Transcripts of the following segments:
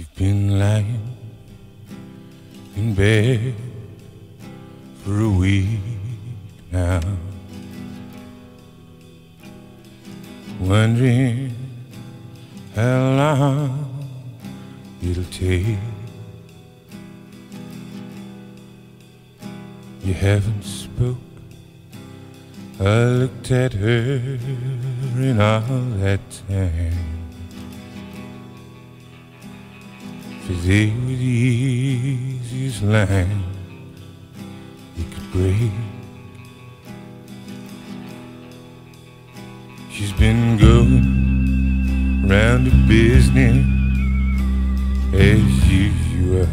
You've been lying in bed for a week now, wondering how long it'll take. You haven't spoke. I looked at her in all that time. They were the line you could break. She's been going round the business as usual.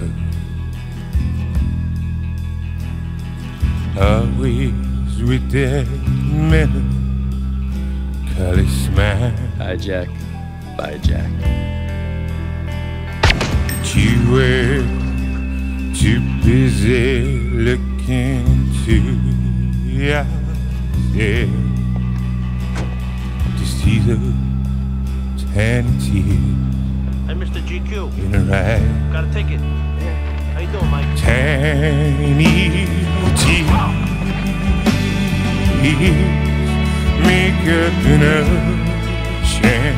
Always with that melancholy smile. Hi, Jack. Bye, Jack. You were too busy looking to your yeah, to see those tiny tears Hey, Mr. GQ, in her eyes. got a ticket. How you doing, Mike? Tiny tears make up an ocean.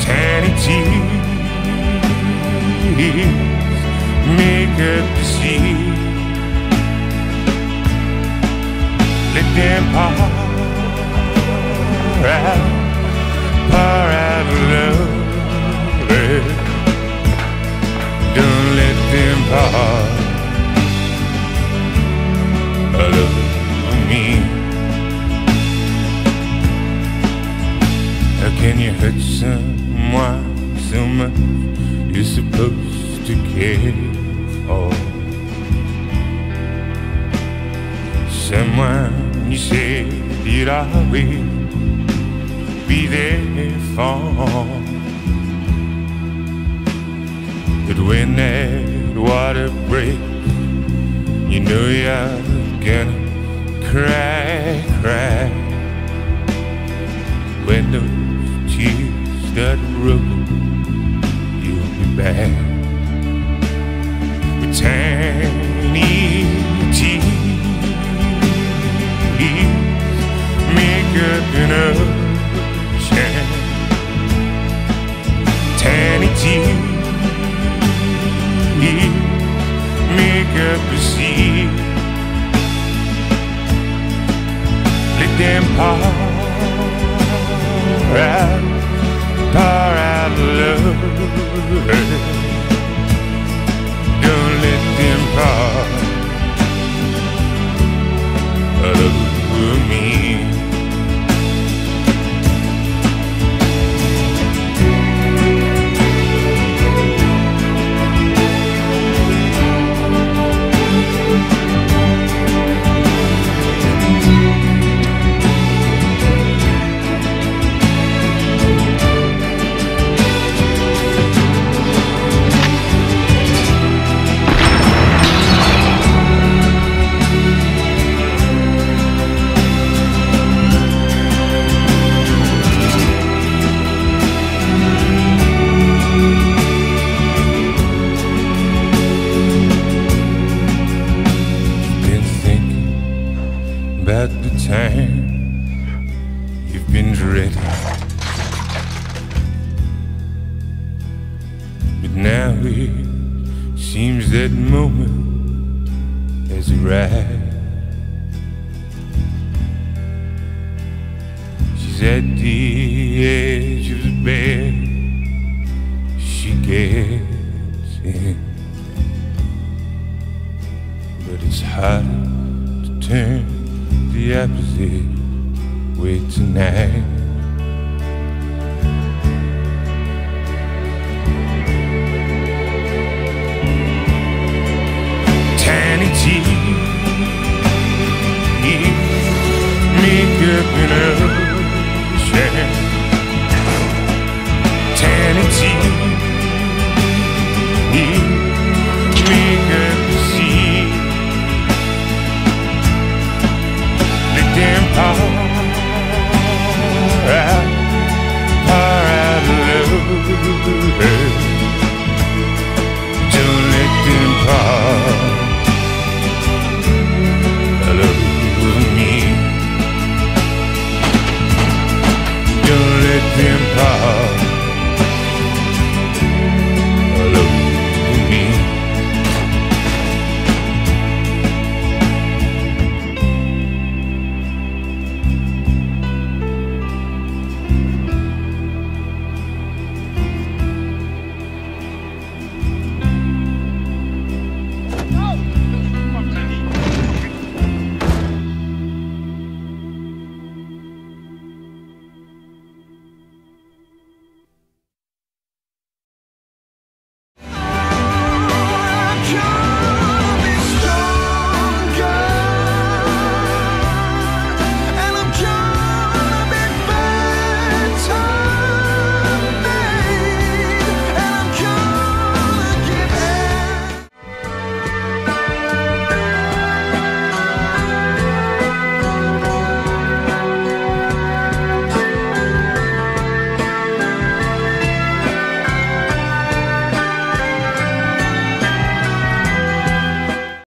Tiny tears make sea. Let them pour out, pour out love. Don't let them part all over me. How can you hurt someone so much you're supposed to care for? Someone you said you'd always be there for. But when that water breaks, you know you're gonna cry, cry. When those tears start rolling, back with. Make up an ocean, tiny make up a sea. Let them pour out, pour out love. Seems that moment has arrived. She's at the edge of the bed. She gets in. But it's hard to turn the opposite way tonight.